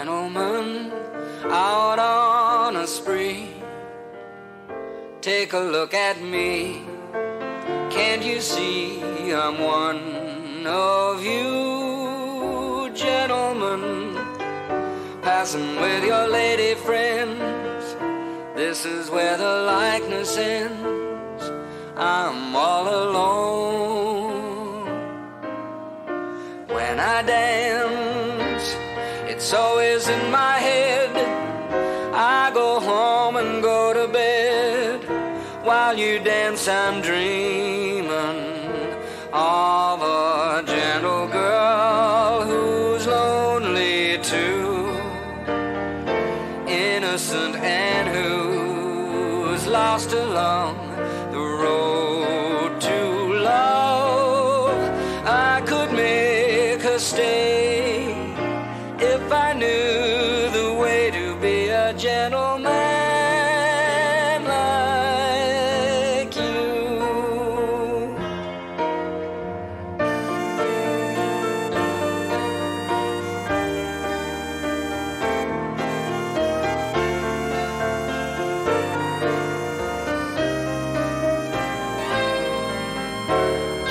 gentleman out on a spree. Take a look at me. Can't you see I'm one of you, gentlemen? Passing with your lady friends. This is where the likeness ends. I'm all alone. When I dance, it's always in my head. I go home and go to bed. While you dance, I'm dreaming of a gentle girl who's lonely too, innocent and who's lost along the road to love. I could make her stay if I knew the way to be a gentleman like you.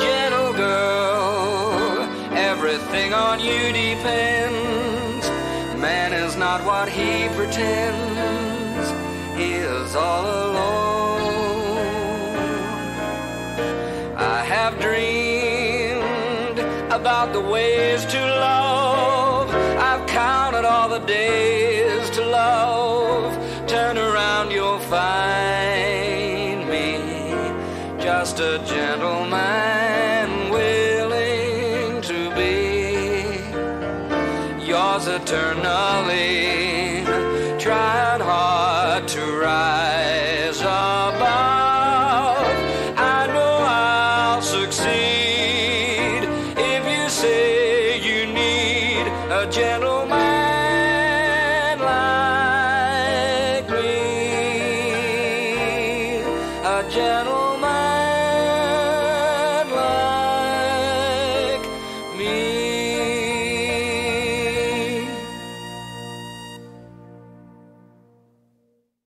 Gentle girl, everything on you depends. Not what he pretends. He is all alone. I have dreamed about the ways to love. I've counted all the days to love. Turn around, you'll find me just a gentleman yours eternally, trying hard to rise above. I know I'll succeed if you say you need a gentleman like me, a gentleman.